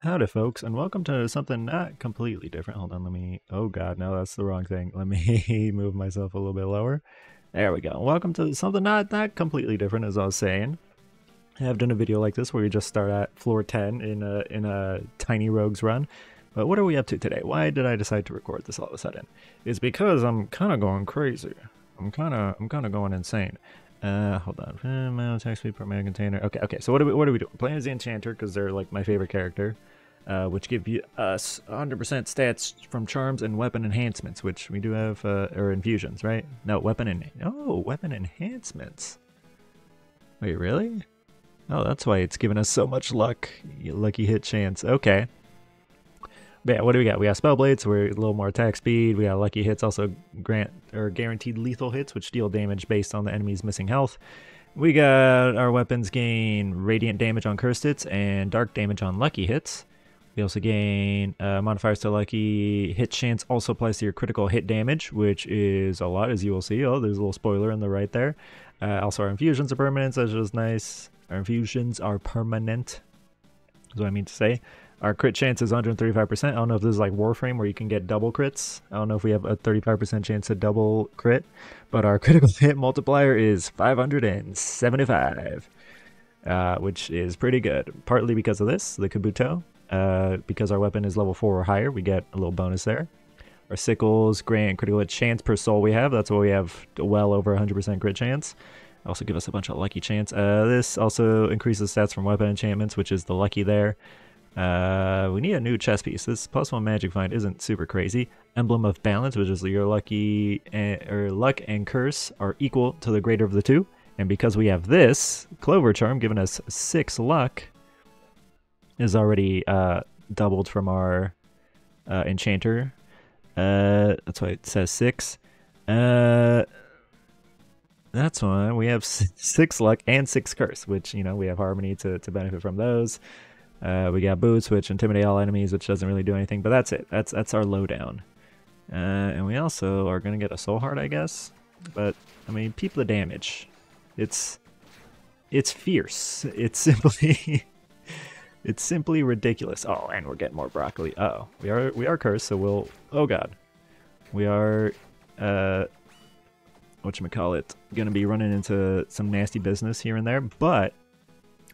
Howdy, folks, and welcome to something not completely different. Hold on, let me. Oh, God, no, that's the wrong thing. Let me move myself a little bit lower. There we go. Welcome to something not not completely different, as I was saying. I have done a video like this where we just start at floor 10 in a in a tiny rogues run. But what are we up to today? Why did I decide to record this all of a sudden? It's because I'm kind of going crazy. I'm kind of I'm kind of going insane. Uh, hold on. Attack speed per mana container. Okay, okay. So what are we what are we doing? Playing as the Enchanter because they're like my favorite character, uh, which give you us 100% stats from charms and weapon enhancements, which we do have, uh, or infusions, right? No, weapon and oh, weapon enhancements. Wait, really? Oh, that's why it's giving us so much luck. Lucky hit chance. Okay. Yeah, what do we got? We got spell blades, we're a little more attack speed. We got lucky hits, also grant or guaranteed lethal hits, which deal damage based on the enemy's missing health. We got our weapons gain radiant damage on cursed hits and dark damage on lucky hits. We also gain uh, modifiers to lucky hit chance also applies to your critical hit damage, which is a lot, as you will see. Oh, there's a little spoiler in the right there. Uh, also, our infusions are permanent, which is nice. Our infusions are permanent, is what I mean to say. Our crit chance is 135%. I don't know if this is like Warframe where you can get double crits. I don't know if we have a 35% chance to double crit, but our critical hit multiplier is 575, uh, which is pretty good. Partly because of this, the Kabuto. Uh, because our weapon is level 4 or higher, we get a little bonus there. Our sickles grant critical hit chance per soul we have. That's why we have well over 100% crit chance. Also give us a bunch of lucky chance. Uh, this also increases stats from weapon enchantments, which is the lucky there. Uh, we need a new chess piece. This plus one magic find isn't super crazy. Emblem of balance, which is your lucky and, or luck and curse are equal to the greater of the two. And because we have this clover charm giving us six luck, is already uh, doubled from our uh, enchanter. Uh, that's why it says six. Uh, that's why we have six luck and six curse, which you know we have harmony to to benefit from those. Uh, we got boots, which intimidate all enemies, which doesn't really do anything, but that's it. That's that's our lowdown. Uh, and we also are gonna get a soul heart, I guess. But I mean, people the damage. It's it's fierce. It's simply it's simply ridiculous. Oh, and we're getting more broccoli. Uh oh, we are we are cursed, so we'll. Oh god, we are. Uh, what you call it? Gonna be running into some nasty business here and there, but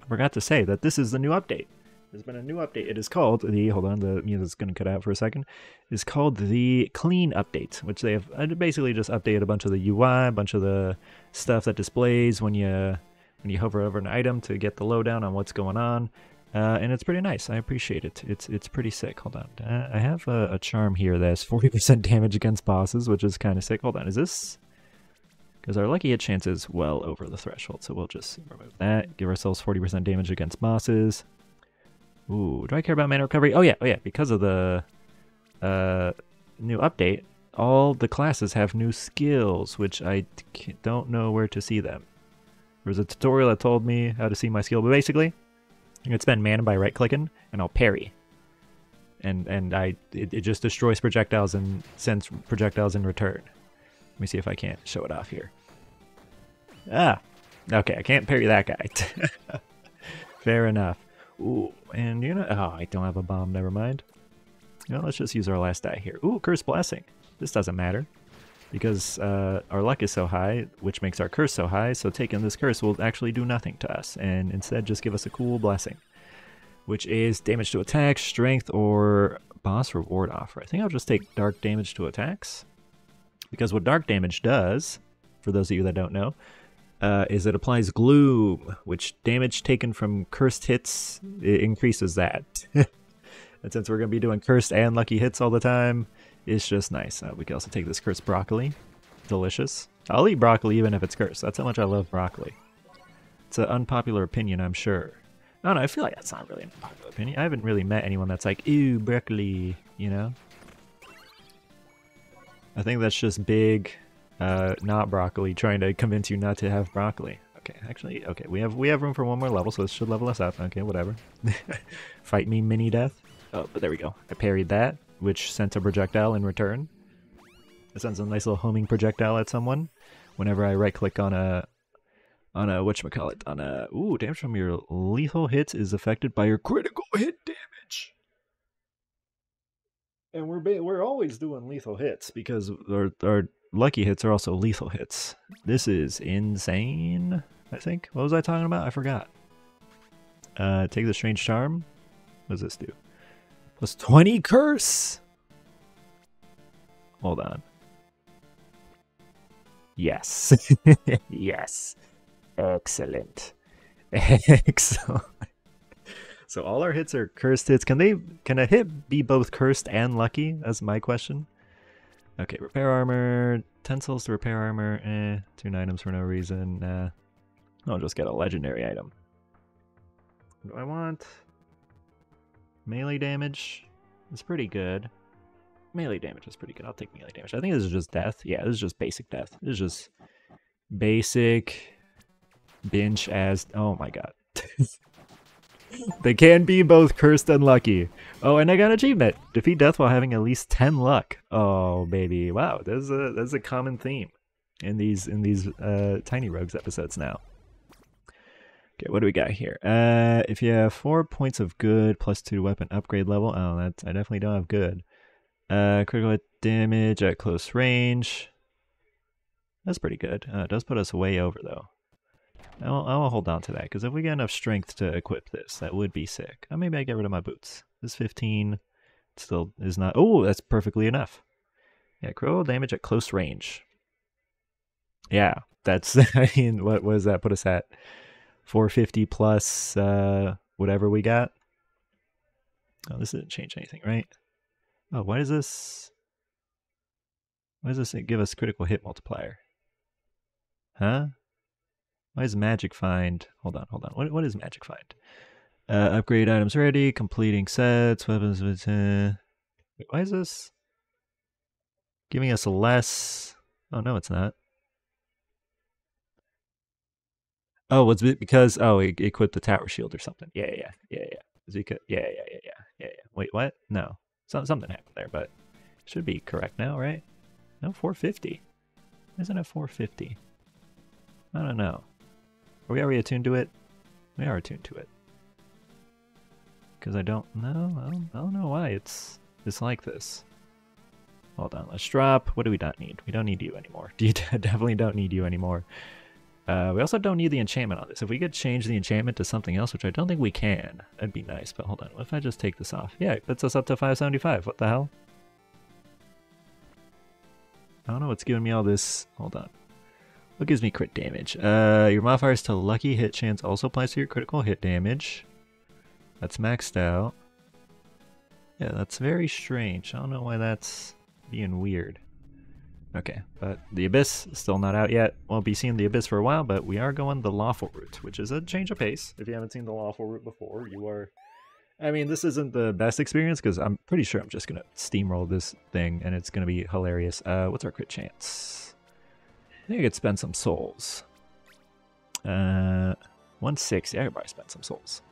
I forgot to say that this is the new update. There's been a new update. It is called the hold on, the music's gonna cut out for a second. It's called the Clean Update, which they have uh, basically just updated a bunch of the UI, a bunch of the stuff that displays when you when you hover over an item to get the lowdown on what's going on. Uh, and it's pretty nice. I appreciate it. It's it's pretty sick. Hold on. Uh, I have a, a, charm here that's 40% damage against bosses, which is kind of sick. Hold on. Is this... Because our lucky hit chance is well over the threshold, so we'll just remove that. Give ourselves 40% damage against bosses. Ooh, do I care about mana recovery? Oh yeah, oh yeah, because of the uh, new update, all the classes have new skills, which I don't know where to see them. There was a tutorial that told me how to see my skill, but basically, I can spend mana by right-clicking, and I'll parry. And and I it, it just destroys projectiles and sends projectiles in return. Let me see if I can't show it off here. Ah, okay, I can't parry that guy. Fair enough. Ooh, and you know, oh, I don't have a bomb, never mind. You know, let's just use our last die here. Ooh, Curse Blessing. This doesn't matter because uh, our luck is so high, which makes our curse so high, so taking this curse will actually do nothing to us, and instead just give us a cool blessing, which is damage to attack, strength, or boss reward offer. I think I'll just take dark damage to attacks, because what dark damage does, for those of you that don't know, uh, is it applies gloom, which damage taken from cursed hits it increases that. and since we're going to be doing cursed and lucky hits all the time, it's just nice. Uh, we can also take this cursed broccoli. Delicious. I'll eat broccoli even if it's cursed. That's how much I love broccoli. It's an unpopular opinion, I'm sure. I don't know, I feel like that's not really an unpopular opinion. I haven't really met anyone that's like, ew, broccoli, you know? I think that's just big uh, not broccoli, trying to convince you not to have broccoli. Okay, actually, okay, we have we have room for one more level, so this should level us up. Okay, whatever. Fight me, mini death. Oh, but there we go. I parried that, which sent a projectile in return. It sends a nice little homing projectile at someone. Whenever I right click on a on a whatchamacallit, on a ooh, damage from your lethal hits is affected by your critical hit damage. And we're ba- we're always doing lethal hits because our our lucky hits are also lethal hits. This is insane. I think. What was I talking about? I forgot. Uh, take the strange charm. What does this do? Plus 20 curse. Hold on. Yes. yes. Excellent. Excellent. So all our hits are cursed hits. Can they can a hit be both cursed and lucky? That's my question. Okay, repair armor, tensils to repair armor, eh, two items for no reason. Nah. I'll just get a legendary item. What do I want? Melee damage is pretty good. Melee damage is pretty good. I'll take melee damage. I think this is just death. Yeah, this is just basic death. This is just basic binge as. Oh my god. they can be both cursed and lucky. Oh, and I got an achievement. Defeat death while having at least 10 luck. Oh, baby. Wow, there's a there's a common theme in these in these uh, Tiny Rogues episodes now. Okay, what do we got here? Uh, if you have four points of good plus two weapon upgrade level, oh, that's I definitely don't have good. Uh, critical damage at close range. That's pretty good. Uh, it does put us way over though. I'll, I'll hold on to that because if we get enough strength to equip this, that would be sick. Uh, maybe I get rid of my boots. This 15 still is not. Oh, that's perfectly enough. Yeah, critical damage at close range. Yeah, that's. I mean, what was that? Put us at 450 plus uh, whatever we got. Oh, this didn't change anything, right? Oh, why does this... Why does this give us critical hit multiplier? Huh? Why is magic find? Hold on, hold on. What, what is magic find? Uh, upgrade items ready, completing sets, weapons. Uh, wait, why is this giving us less? Oh no, it's not. Oh, was it because oh it equipped the tower shield or something? Yeah, yeah, yeah, yeah. It, yeah, yeah, yeah, yeah, yeah, yeah. Wait, what? No, so, something happened there, but should be correct now, right? No, 450. Isn't it 450? I don't know. Are we already attuned to it? We are attuned to it. Because I don't know. I don't, I don't know why it's it's like this. Hold on, let's drop. What do we not need? We don't need you anymore. You definitely don't need you anymore. Uh, we also don't need the enchantment on this. If we could change the enchantment to something else, which I don't think we can, that'd be nice. But hold on, what if I just take this off? Yeah, it puts us up to 575. What the hell? I don't know what's giving me all this. Hold on. What gives me crit damage? Uh, your modifiers to lucky hit chance also applies to your critical hit damage. That's maxed out. Yeah, that's very strange. I don't know why that's being weird. Okay, but the Abyss still not out yet. Won't be seeing the Abyss for a while, but we are going the Lawful route, which is a change of pace. If you haven't seen the Lawful route before, you are... I mean, this isn't the best experience, because I'm pretty sure I'm just going to steamroll this thing, and it's going to be hilarious. Uh, what's our crit chance? I think I could spend some souls. Uh, 160. I could probably spend some souls.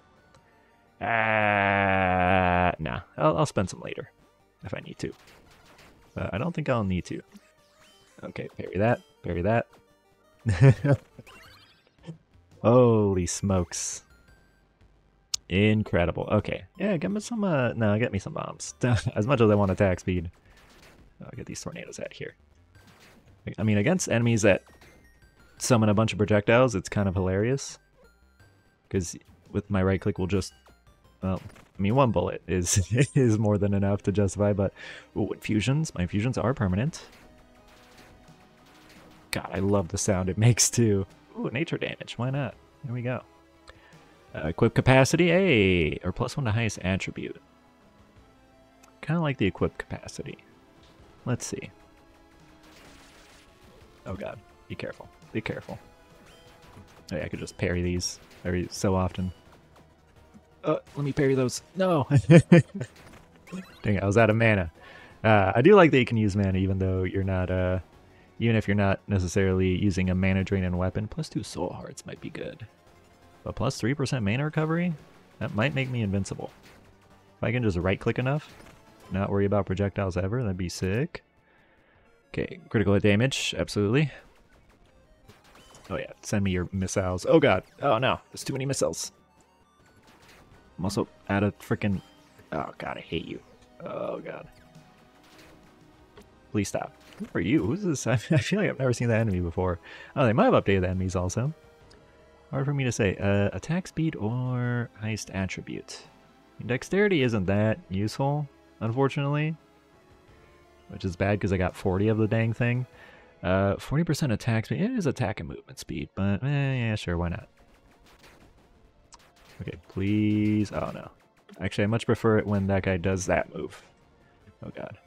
Uh, nah, I'll, I'll spend some later, if I need to. But I don't think I'll need to. Okay, bury that, bury that. Holy smokes. Incredible. Okay. Yeah, get me some, uh, no, get me some bombs. as much as I want attack speed. I'll get these tornadoes out here. I mean, against enemies that summon a bunch of projectiles, it's kind of hilarious. Because with my right click, we'll just, well, I mean, one bullet is is more than enough to justify, but ooh, infusions, my fusions are permanent. God, I love the sound it makes too. Ooh, nature damage. Why not? There we go. Uh, equip capacity, hey, or plus one to highest attribute. Kind of like the equip capacity. Let's see. Oh god, be careful. Be careful. Oh, yeah, I could just parry these every so often. Uh, let me parry those. No! Dang it, I was out of mana. Uh, I do like that you can use mana even though you're not uh, even if you're not necessarily using a mana drain and weapon, plus two soul hearts might be good. But plus 3% mana recovery? That might make me invincible. If I can just right click enough, not worry about projectiles ever, that'd be sick. Okay, critical damage, absolutely. Oh yeah, send me your missiles. Oh god, oh no, there's too many missiles. I'm also out of freaking... Oh god, I hate you. Oh god. Please stop. Who are you? Who's this? I feel like I've never seen that enemy before. Oh, they might have updated the enemies also. Hard for me to say. Uh, attack speed or heist attribute? Dexterity isn't that useful, unfortunately. Which is bad because I got 40 of the dang thing. 40% uh, attack speed. It is attack and movement speed, but eh, yeah, sure, why not? Okay, please. Oh, no. Actually, I much prefer it when that guy does that move. Oh, God.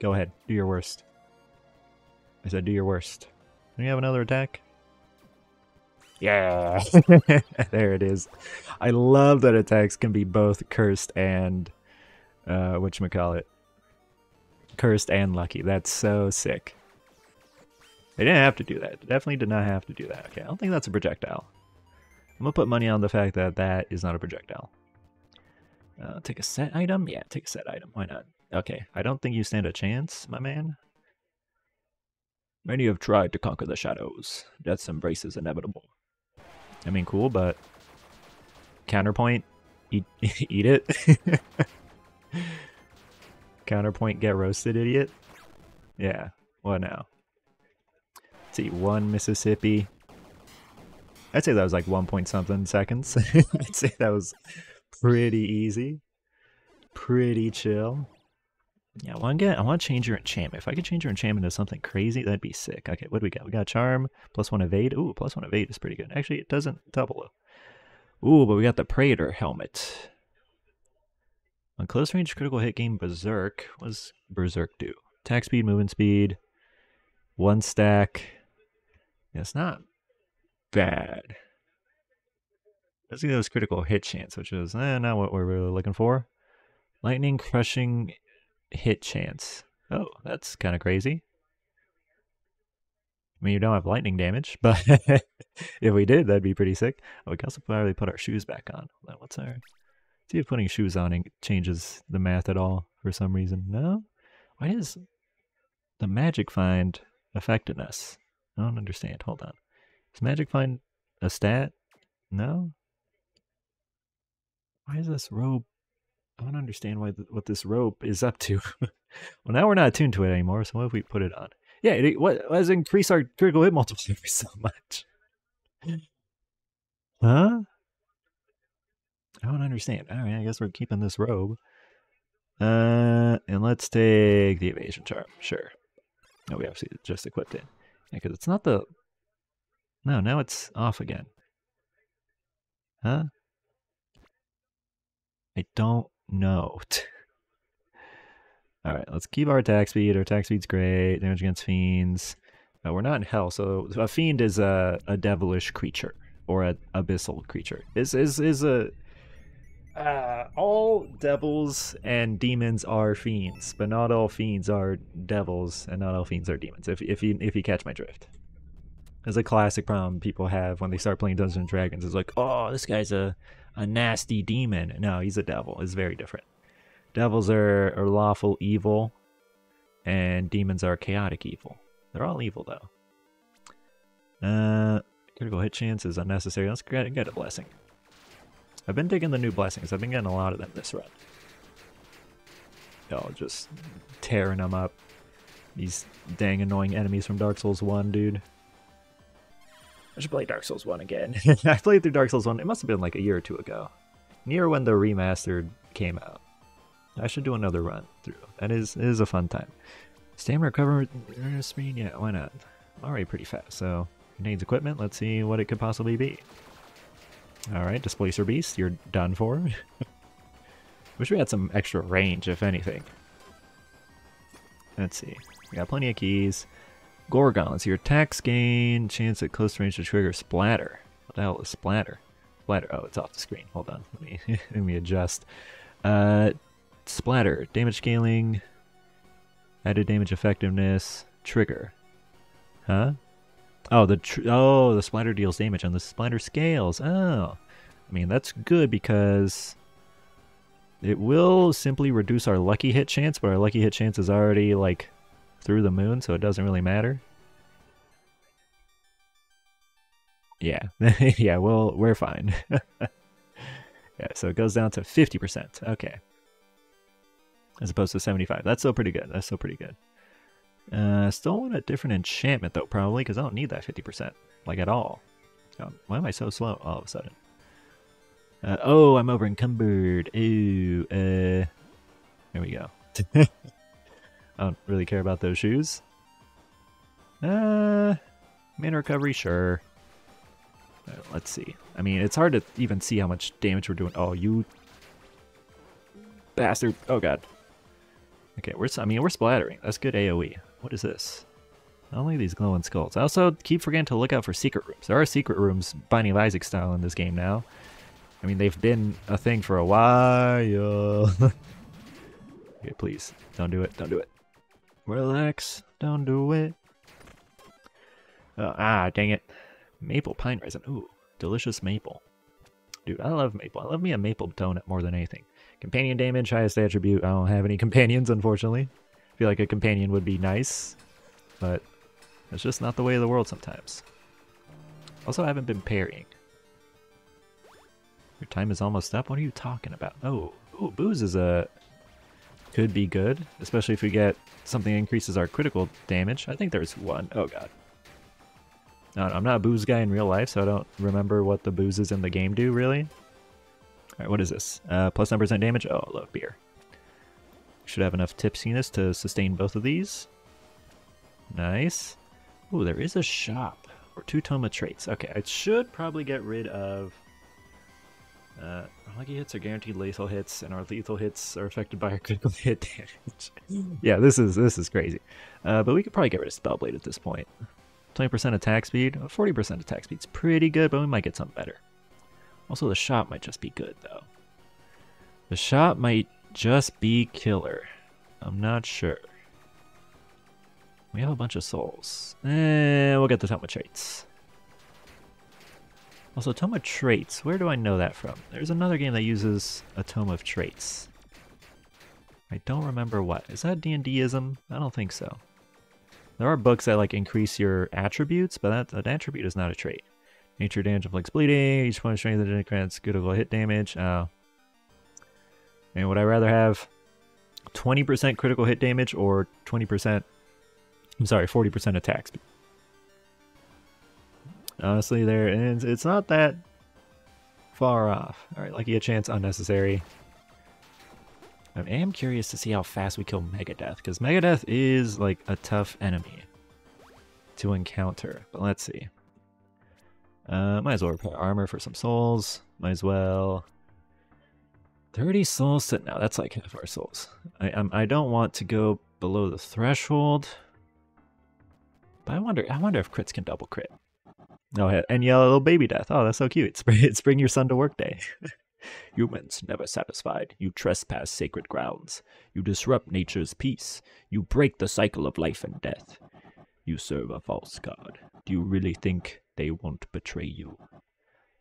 Go ahead. Do your worst. I said do your worst. Do you have another attack? Yeah! there it is. I love that attacks can be both cursed and... Uh, whatchamacallit. Cursed and lucky. That's so sick. They didn't have to do that. Definitely did not have to do that. Okay, I don't think that's a projectile. I'm gonna put money on the fact that that is not a projectile. Uh, take a set item? Yeah, take a set item. Why not? Okay, I don't think you stand a chance, my man. Many have tried to conquer the shadows. Death's embrace is inevitable. I mean, cool, but counterpoint, eat, eat it. counterpoint, get roasted, idiot. Yeah, what now? Let's see, one Mississippi. I'd say that was like one point something seconds. I'd say that was pretty easy. Pretty chill. Yeah, I want to get. I want to change your enchantment. If I could change your enchantment to something crazy, that'd be sick. Okay, what do we got? We got charm plus one evade. Ooh, plus one evade is pretty good. Actually, it doesn't double. Ooh, but we got the Praetor helmet. On close range critical hit game Berserk. Does Berserk do? Attack speed, movement speed, one stack. Yeah, it's not bad. Let's see those critical hit chance, which is eh, not what we're really looking for. Lightning crushing hit chance. Oh, that's kind of crazy. I mean, you don't have lightning damage, but if we did, that'd be pretty sick. Oh, we can also probably put our shoes back on. What's our... See if putting shoes on changes the math at all for some reason. No? Why is the magic find affecting us? I don't understand. Hold on. Is magic find a stat? No? Why is this robe I don't understand why what this rope is up to. well, now we're not attuned to it anymore. So what if we put it on? Yeah, it, what does increase our critical hit multiplier so much? Huh? I don't understand. All right, I guess we're keeping this robe. Uh, and let's take the evasion charm. Sure. No, we obviously just equipped it. Yeah, because it's not the. No, now it's off again. Huh? I don't know. Alright, let's keep our attack speed. Our attack speed's great. Damage against fiends. Uh, we're not in hell, so a fiend is a, a devilish creature or an abyssal creature. Is is is a uh, all devils and demons are fiends, but not all fiends are devils, and not all fiends are demons. If if you if you catch my drift, it's a classic problem people have when they start playing Dungeons and Dragons. It's like, oh, this guy's a a nasty demon. No, he's a devil. It's very different. Devils are, are lawful evil, and demons are chaotic evil. They're all evil, though. Uh, critical hit chance is unnecessary. Let's get, get a blessing. I've been digging the new blessings. I've been getting a lot of them this run. Oh, just tearing them up. These dang annoying enemies from Dark Souls 1, dude. I should play Dark Souls 1 again. I played through Dark Souls 1, it must have been like a year or two ago. Near when the remastered came out. I should do another run through. That is is a fun time. Stamina recover speed? Yeah, why not? I'm already pretty fast, so needs equipment. Let's see what it could possibly be. Alright, Displacer Beast, you're done for. Wish we had some extra range, if anything. Let's see. We got plenty of keys. Gorgons, your attacks gain chance at close range to trigger splatter. What the hell is splatter? Splatter. Oh, it's off the screen. Hold on. Let me let me adjust. Uh, splatter. Damage scaling. Added damage effectiveness. Trigger. Huh? Oh, the oh the splatter deals damage on the splatter scales. Oh, I mean that's good because it will simply reduce our lucky hit chance, but our lucky hit chance is already like through the moon, so it doesn't really matter. Yeah, yeah, well, we're fine. yeah, so it goes down to 50%. Okay. as opposed to 75. That's still pretty good. That's still pretty good. Uh, still want a different enchantment though, probably, because I don't need that 50%, like at all. Oh, why am I so slow all of a sudden? Uh, oh, I'm over encumbered. Ooh, uh, there we go. I don't really care about those shoes. Uh, mana recovery, sure. Uh, let's see. I mean, it's hard to even see how much damage we're doing. Oh, you bastard! Oh god. Okay, we're. I mean, we're splattering. That's good AOE. What is this? Only these glowing skulls. I also keep forgetting to look out for secret rooms. There are secret rooms, Binding of Isaac style, in this game now. I mean, they've been a thing for a while. okay, please, don't do it. Don't do it. Relax. Don't do it. Oh, ah, dang it. Maple pine resin. Ooh, delicious maple. Dude, I love maple. I love me a maple donut more than anything. Companion damage, highest attribute. I don't have any companions, unfortunately. Feel like a companion would be nice, but it's just not the way of the world sometimes. Also, I haven't been parrying. Your time is almost up? What are you talking about? Oh, ooh, booze is a... Could be good, especially if we get something that increases our critical damage. I think there's one. Oh god. I'm not a booze guy in real life, so I don't remember what the boozes in the game do, really. Alright, what is this? Uh, plus 9% damage? Oh, love beer. Should have enough tipsiness to sustain both of these. Nice. Ooh, there is a shop. Or two Tome of Traits. Okay, I should probably get rid of... Uh, lucky hits are guaranteed lethal hits, and our lethal hits are affected by our critical hit damage. yeah, this is this is crazy. Uh, but we could probably get rid of Spellblade at this point. 20% attack speed, 40% attack speed's pretty good, but we might get something better. Also, the shop might just be good, though. The shop might just be killer. I'm not sure. We have a bunch of souls. Eh, we'll get the Tome of Traits. Also, Tome of Traits. Where do I know that from? There's another game that uses a Tome of Traits. I don't remember what. Is that D&Dism? I don't think so. There are books that like increase your attributes, but that attribute is not a trait. Nature damage inflicts bleeding. Each point of strength that grants critical hit damage. Oh. And would I rather have 20% critical hit damage or 20%, I'm sorry, 40% attack speed? Honestly, there, and it's not that far off. All right, lucky a chance, unnecessary. I am curious to see how fast we kill Megadeth, because Megadeth is like a tough enemy to encounter. But let's see. Uh, might as well repair armor for some souls. Might as well. 30 souls to now. That's like half our souls. I I'm, I don't want to go below the threshold. But I wonder I wonder if crits can double crit. Oh, and yellow little baby death. Oh, that's so cute. It's it's bring your son to work day. Humans never satisfied, you trespass sacred grounds. You disrupt nature's peace. You break the cycle of life and death. You serve a false god. Do you really think they won't betray you?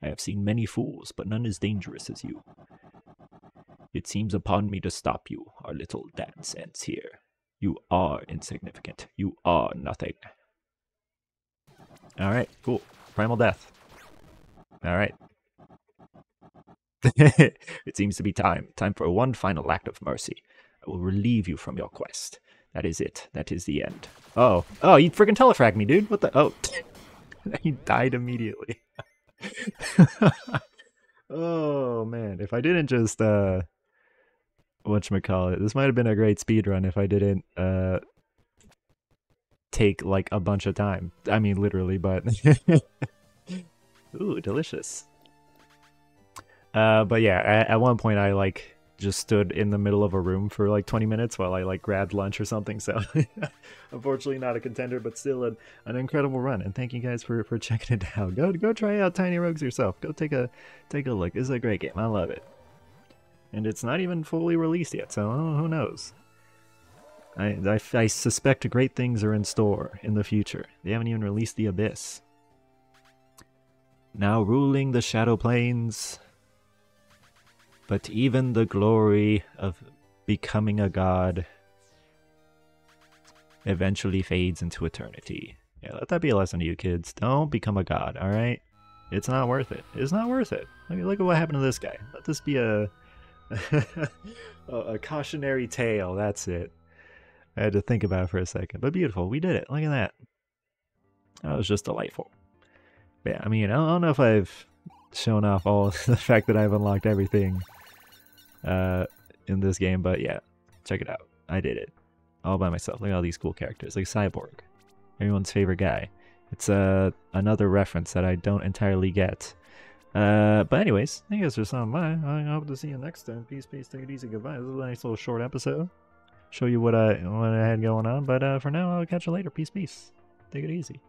I have seen many fools, but none as dangerous as you. It seems upon me to stop you. Our little dance ends here. You are insignificant. You are nothing. Alright, cool. Primal Death. Alright. it seems to be time. Time for one final act of mercy. I will relieve you from your quest. That is it. That is the end. Oh. Oh, you freaking telefrag me, dude. What the? Oh. he died immediately. oh, man. If I didn't just, uh, whatchamacallit, this might have been a great speed run if I didn't, uh, take, like, a bunch of time. I mean, literally, but... Ooh, delicious. Uh, but yeah, at, at, one point I like just stood in the middle of a room for like 20 minutes while I like grabbed lunch or something. So unfortunately not a contender, but still an, an incredible run. And thank you guys for, for checking it out. Go go try out Tiny Rogues yourself. Go take a take a look. Is a great game. I love it. And it's not even fully released yet, so oh, who knows. I, I, I suspect great things are in store in the future. They haven't even released The Abyss. Now ruling the Shadow Plains, but even the glory of becoming a god eventually fades into eternity. Yeah, let that be a lesson to you kids. Don't become a god, alright? It's not worth it. It's not worth it. Look, look at what happened to this guy. Let this be a a, a cautionary tale, that's it. I had to think about it for a second. But beautiful, we did it. Look at that. That was just delightful. But yeah, I mean, I don't know if I've shown off all the fact that I've unlocked everything uh, in this game, but yeah, check it out. I did it all by myself. Look at all these cool characters, like Cyborg, everyone's favorite guy. It's uh, another reference that I don't entirely get. Uh, but anyways, I guess there's something by. I hope to see you next time. Peace, peace, take it easy, goodbye. This is a nice little short episode. Show you what I what I had going on. But uh, for now, I'll catch you later. Peace, peace. Take it easy.